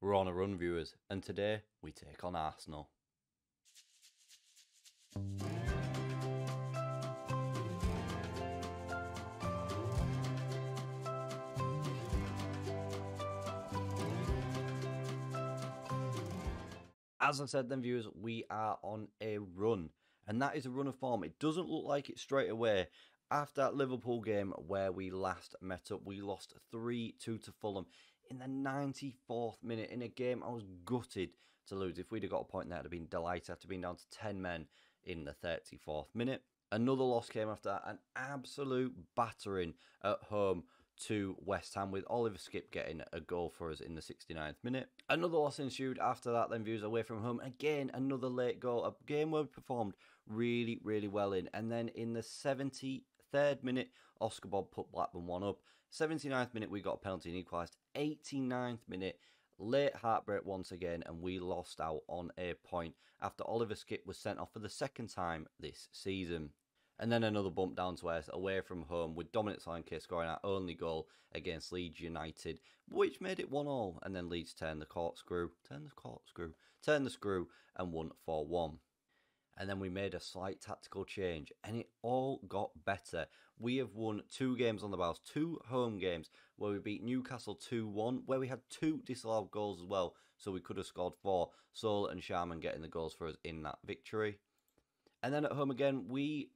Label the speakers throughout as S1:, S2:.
S1: We're on a run, viewers, and today we take on Arsenal. As I said, then, viewers, we are on a run, and that is a run of form. It doesn't look like it straight away. After that Liverpool game where we last met up, we lost 3 2 to Fulham in the 94th minute in a game I was gutted to lose. If we'd have got a point there, I'd have been delighted after being down to 10 men in the 34th minute. Another loss came after that, an absolute battering at home to West Ham with Oliver Skipp getting a goal for us in the 69th minute. Another loss ensued after that, then views away from home. Again, another late goal, a game where we performed really, really well in. And then in the 73rd minute, Oscar Bobb put Blackburn one up. 79th minute, we got a penalty and equalised. 89th minute, late heartbreak once again, and we lost out on a point after Oliver Skipp was sent off for the second time this season. And then another bump down to us away from home with Dominic Solanke scoring our only goal against Leeds United, which made it 1 all. And then Leeds turned the corkscrew, turned the corkscrew, turned the screw, and won 4 1 and then we made a slight tactical change, and it all got better. We have won two games on the bounce, two home games where we beat Newcastle 2 1, where we had two disallowed goals as well, so we could have scored four. Sol and Sharman getting the goals for us in that victory. And then at home again, we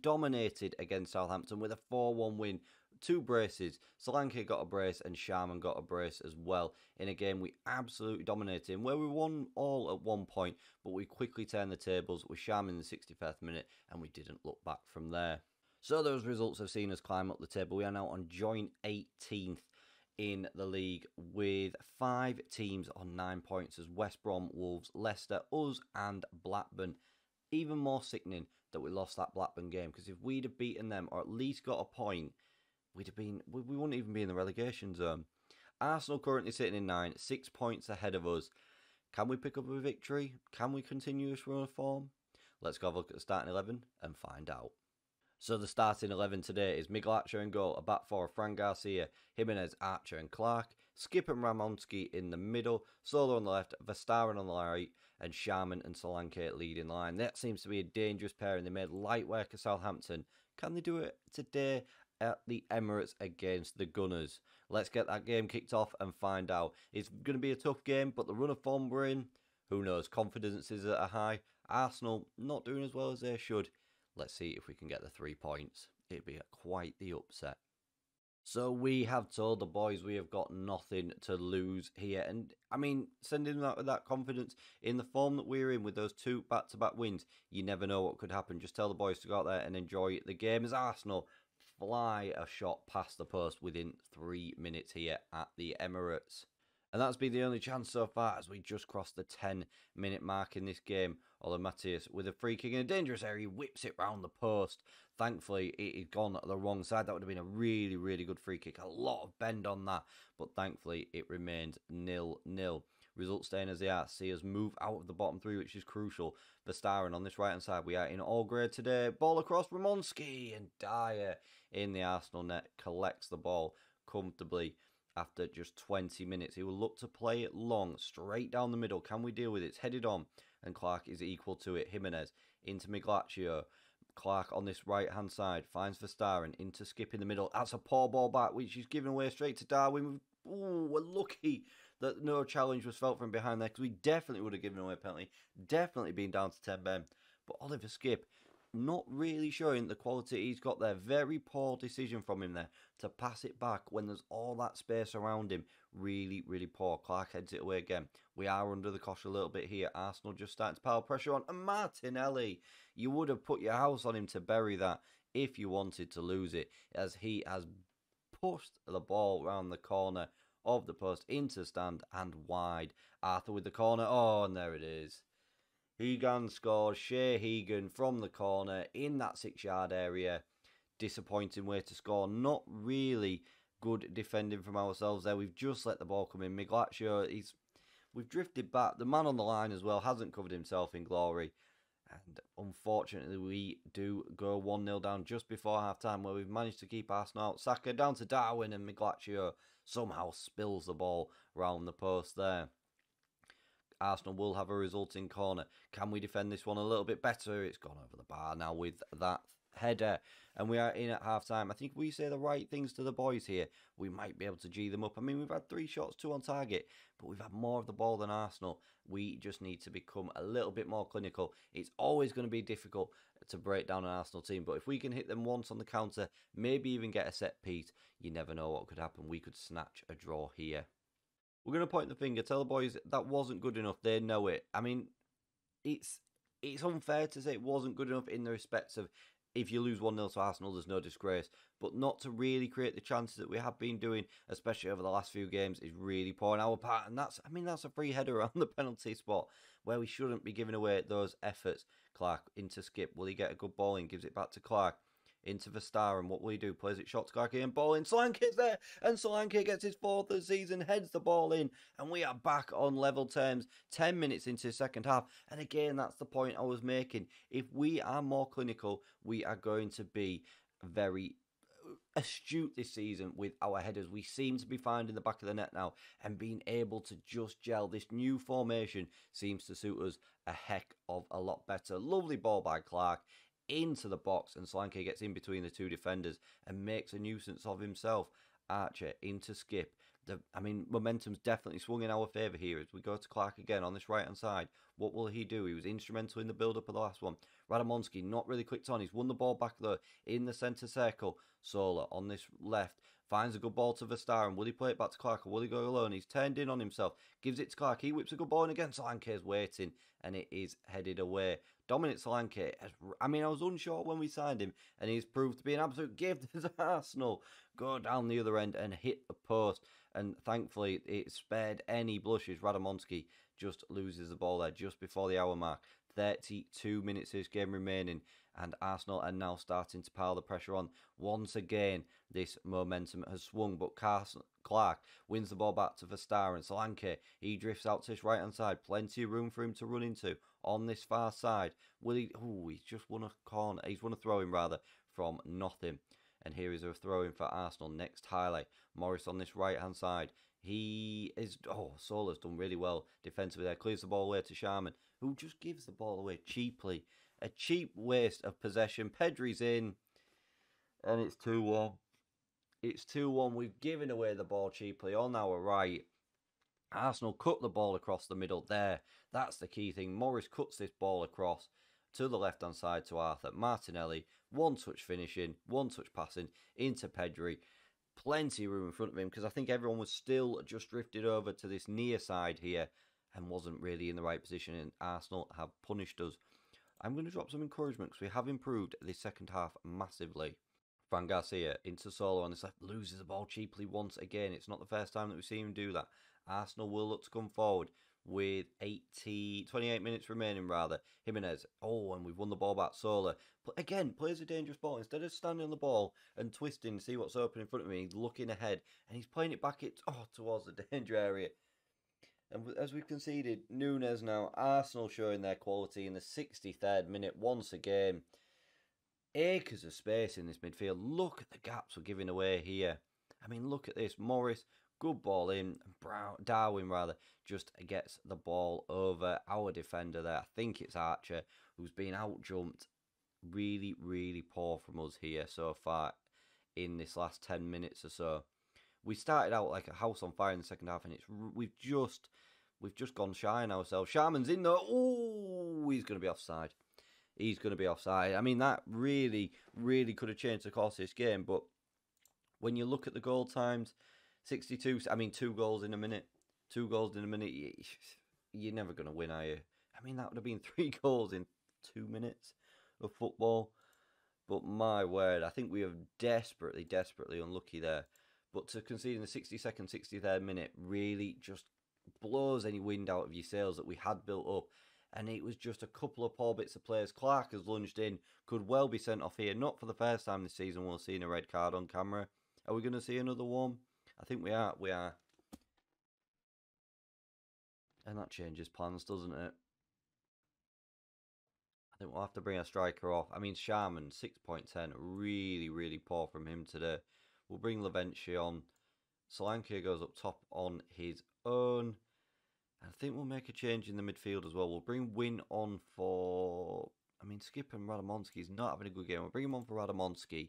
S1: dominated against Southampton with a 4 1 win. Two braces. Solanke got a brace and Sharman got a brace as well in a game we absolutely dominated where we won all at one point, but we quickly turned the tables with Sharman in the 65th minute and we didn't look back from there. So those results have seen us climb up the table. We are now on joint 18th in the league with five teams on nine points as West Brom, Wolves, Leicester, us, and Blackburn even more sickening that we lost that Blackburn game because if we'd have beaten them or at least got a point, we'd have been we, we wouldn't even be in the relegation zone. Arsenal currently sitting in nine, six points ahead of us. Can we pick up a victory? Can we continue this run of form? Let's go have a look at the starting eleven and find out. So the starting 11 today is Miguel Archer in goal, a back four of Fran Garcia, Jimenez, Archer and Clark, Skipp and Ramonski in the middle, Solo on the left, Verstappen on the right, and Sharman and Solanke leading line. That seems to be a dangerous pair and they made light work of Southampton. Can they do it today at the Emirates against the Gunners? Let's get that game kicked off and find out. It's going to be a tough game, but the run of form we're in, who knows, confidence is at a high. Arsenal not doing as well as they should. Let's see if we can get the three points. It'd be quite the upset. So we have told the boys we have got nothing to lose here. And I mean, sending them out with that confidence in the form that we're in with those two back to back wins, you never know what could happen. Just tell the boys to go out there and enjoy the game as Arsenal fly a shot past the post within three minutes here at the Emirates. And that's been the only chance so far as we just crossed the 10 minute mark in this game. Ola Matthias with a free kick in a dangerous area, whips it round the post. Thankfully, it had gone the wrong side. That would have been a really, really good free kick. A lot of bend on that, but thankfully it remained nil nil. Results staying as they are. See us move out of the bottom three, which is crucial for Starring on this right hand side. We are in all grade today. Ball across Ramonski and Dier in the Arsenal net collects the ball comfortably after just 20 minutes. He will look to play it long, straight down the middle. Can we deal with it? It's headed on, and Clark is equal to it. Jimenez into Miglaccio. Clark on this right hand side finds Verstappen into Skipp in the middle. That's a poor ball back, which is given away straight to Darwin. Ooh, we're lucky that no challenge was felt from behind there because we definitely would have given away a penalty. Definitely been down to 10 men. But Oliver Skipp, not really showing the quality he's got there. Very poor decision from him there to pass it back when there's all that space around him. Really, really poor. Clark heads it away again. We are under the cosh a little bit here. Arsenal just starting to pile pressure on. And Martinelli, you would have put your house on him to bury that if you wanted to lose it, as he has pushed the ball around the corner of the post into stand and wide. Arthur with the corner. Oh, and there it is. Hegan scores. Shea Hegan from the corner in that six yard area. Disappointing way to score. Not really good defending from ourselves there. We've just let the ball come in. Miglaccio, he's we've drifted back. The man on the line as well hasn't covered himself in glory. And unfortunately, we do go 1 0 down just before half time, where we've managed to keep Arsenal. Saka down to Darwin, and Miglaccio somehow spills the ball round the post there. Arsenal will have a resulting corner. Can we defend this one a little bit better? It's gone over the bar now with that header. Uh, and we are in at half time. I think we say the right things to the boys here. We might be able to G them up. I mean, we've had three shots, two on target, but we've had more of the ball than Arsenal. We just need to become a little bit more clinical. It's always going to be difficult to break down an Arsenal team, but if we can hit them once on the counter, maybe even get a set piece, you never know what could happen. We could snatch a draw here. We're going to point the finger, tell the boys that wasn't good enough. They know it. I mean, it's it's unfair to say it wasn't good enough in the respects of if you lose 1 0 to Arsenal, there's no disgrace. But not to really create the chances that we have been doing, especially over the last few games, is really poor on our part. And that's, I mean, that's a free header on the penalty spot where we shouldn't be giving away those efforts. Clark into Skipp. Will he get a good ball in? Gives it back to Clark into the star, and what he do? Plays it shot to Clarky and ball in. Solanke's there, and Solanke gets his fourth of the season, heads the ball in, and we are back on level terms 10 minutes into the second half. And again, that's the point I was making. If we are more clinical, we are going to be very astute this season with our headers. We seem to be finding the back of the net now and being able to just gel. This new formation seems to suit us a heck of a lot better. Lovely ball by Clark into the box, and Solanke gets in between the two defenders and makes a nuisance of himself. Archer into Skipp. The, I mean, momentum's definitely swung in our favour here as we go to Clark again on this right hand side. What will he do? He was instrumental in the build up of the last one. Radomonski not really clicked on. He's won the ball back though in the centre circle. Sola on this left finds a good ball to Vestar and will he play it back to Clark or will he go alone? He's turned in on himself, gives it to Clark. He whips a good ball in again. Solanke is waiting and it is headed away. Dominic Solanke, has, I mean, I was unsure when we signed him, and he's proved to be an absolute gift to Arsenal. Go down the other end and hit the post, and thankfully it spared any blushes. Radomonski just loses the ball there just before the hour mark. 32 minutes of this game remaining, and Arsenal are now starting to pile the pressure on. Once again, this momentum has swung, but Carson, Clark wins the ball back to Vestar and Solanke. He drifts out to his right hand side. Plenty of room for him to run into on this far side. Will he? Oh, he's just won a corner. He's won a throw in rather from nothing. And here is a throw in for Arsenal. Next highlight. Morris on this right hand side. He is. Oh, Sola's done really well defensively there. Clears the ball away to Sharman, who just gives the ball away cheaply. A cheap waste of possession. Pedri's in. And it's 2 1. It's 2 1. We've given away the ball cheaply on our right. Arsenal cut the ball across the middle there. That's the key thing. Morris cuts this ball across to the left hand side to Arthur. Martinelli, one touch finishing, one touch passing into Pedri. Plenty of room in front of him because I think everyone was still just drifted over to this near side here and wasn't really in the right position. And Arsenal have punished us. I'm going to drop some encouragement because we have improved the second half massively. Fran Garcia into Solo on this left loses the ball cheaply once again. It's not the first time that we've seen him do that. Arsenal will look to come forward with 80, 28 minutes remaining rather. Jimenez, oh, and we've won the ball back. Sola, but again, plays a dangerous ball. Instead of standing on the ball and twisting, see what's open in front of me, he's looking ahead and he's playing it back it, oh, towards the danger area. And as we've conceded, Nunes now, Arsenal showing their quality in the 63rd minute once again. Acres of space in this midfield. Look at the gaps we're giving away here. I mean, look at this. Morris Good ball in. Brown, Darwin, rather, just gets the ball over our defender there. I think it's Archer who's been outjumped. Really, really poor from us here so far in this last 10 minutes or so. We started out like a house on fire in the second half, and it's we've just we've just gone shy on ourselves. Sharman's in there. Oh, he's going to be offside. He's going to be offside. I mean, that really, really could have changed the course of this game. But when you look at the goal times, 62, I mean, two goals in a minute. Two goals in a minute. You're never going to win, are you? I mean, that would have been three goals in two minutes of football. But my word, I think we are desperately, desperately unlucky there. But to concede in the 62nd, 63rd minute really just blows any wind out of your sails that we had built up. And it was just a couple of poor bits of players. Clark has lunged in, could well be sent off here. Not for the first time this season, we'll see a red card on camera. Are we going to see another one? I think we are. We are. And that changes plans, doesn't it? I think we'll have to bring a striker off. I mean, Sharman, 6.10. Really, really poor from him today. We'll bring Lavenci on. Solanke goes up top on his own. I think we'll make a change in the midfield as well. We'll bring Win on for. I mean, Skipp and Radomonsky is not having a good game. We'll bring him on for Radomonsky.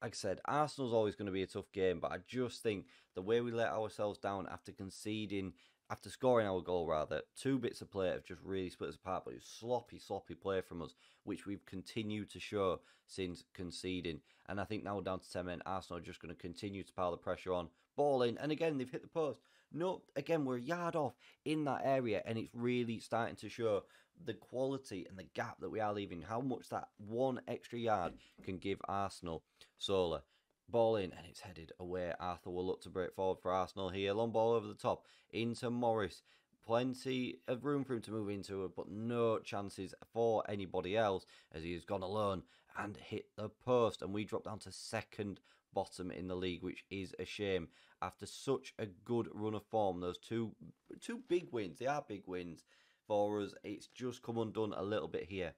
S1: Like I said, Arsenal's always going to be a tough game, but I just think the way we let ourselves down after conceding, after scoring our goal rather, two bits of play have just really split us apart. But it was sloppy, sloppy play from us, which we've continued to show since conceding. And I think now down to 10 men, Arsenal are just going to continue to pile the pressure on, ball in, and again, they've hit the post. No, again, we're a yard off in that area, and it's really starting to show the quality and the gap that we are leaving. How much that one extra yard can give Arsenal. Sola, ball in, and it's headed away. Arthur will look to break forward for Arsenal here. Long ball over the top into Morris. Plenty of room for him to move into it, but no chances for anybody else as he has gone alone and hit the post. And we drop down to second bottom in the league, which is a shame after such a good run of form. Those two two big wins, they are big wins for us. It's just come undone a little bit here.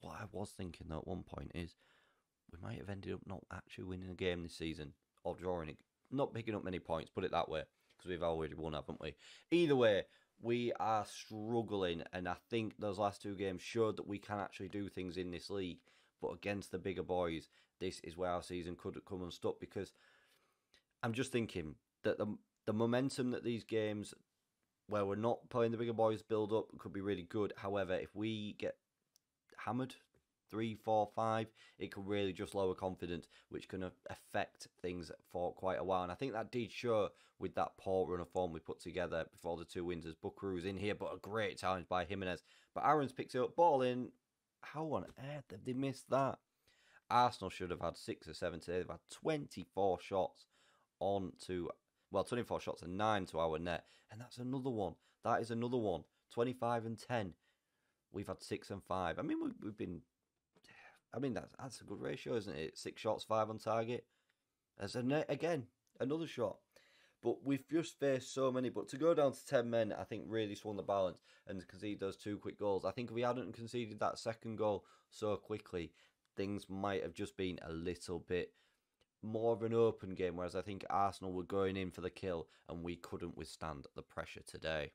S1: What I was thinking though at one point is we might have ended up not actually winning a game this season or drawing it, not picking up many points. Put it that way, because we've already won, haven't we? Either way. We are struggling, and I think those last two games showed that we can actually do things in this league. But against the bigger boys, this is where our season could come unstuck because I'm just thinking that the the momentum that these games where we're not playing the bigger boys build up could be really good. However, if we get hammered three, four, five, it could really just lower confidence, which can affect things for quite a while. And I think that did show with that poor run of form we put together before the two wins as Bukayo was in here, but a great challenge by Jimenez. But Aaron's picks it up, ball in. How on earth have they missed that? Arsenal should have had six or seven today. They've had 24 shots on to, well, 24 shots and nine to our net. And that's another one. That is another one. 25 and 10. We've had six and five. I mean, we've been, I mean, that's, that's a good ratio, isn't it? Six shots, five on target. As a again, another shot. But we've just faced so many. But to go down to 10 men, I think really swung the balance and concede those two quick goals. I think if we hadn't conceded that second goal so quickly, things might have just been a little bit more of an open game, whereas I think Arsenal were going in for the kill and we couldn't withstand the pressure today.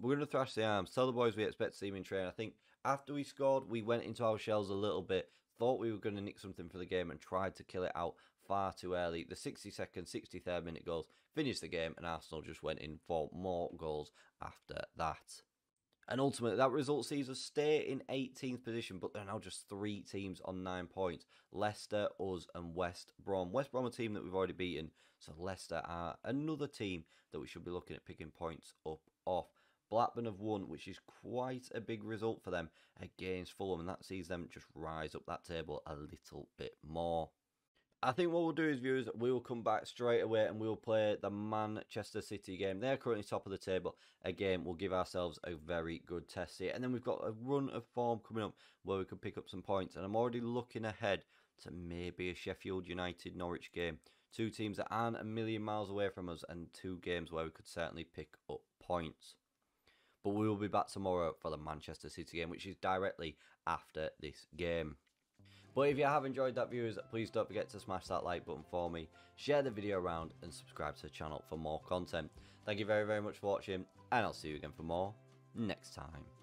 S1: We're going to thrash the arms. Tell the boys we expect to see them in training. I think after we scored, we went into our shells a little bit, thought we were going to nick something for the game and tried to kill it out far too early. The 62nd, 63rd minute goals finished the game and Arsenal just went in for more goals after that. And ultimately, that result sees us stay in 18th position, but there are now just three teams on nine points Leicester, us, and West Brom. West Brom, a team that we've already beaten, so Leicester are another team that we should be looking at picking points up off. Blackburn have won, which is quite a big result for them against Fulham, and that sees them just rise up that table a little bit more. I think what we'll do is, viewers, we will come back straight away and we'll play the Manchester City game. They're currently top of the table. Again, we'll give ourselves a very good test here. And then we've got a run of form coming up where we could pick up some points. And I'm already looking ahead to maybe a Sheffield United Norwich game. Two teams that aren't a million miles away from us and two games where we could certainly pick up points. But we will be back tomorrow for the Manchester City game, which is directly after this game. But if you have enjoyed that viewers, please don't forget to smash that like button for me, share the video around and subscribe to the channel for more content. Thank you very very much for watching and I'll see you again for more next time.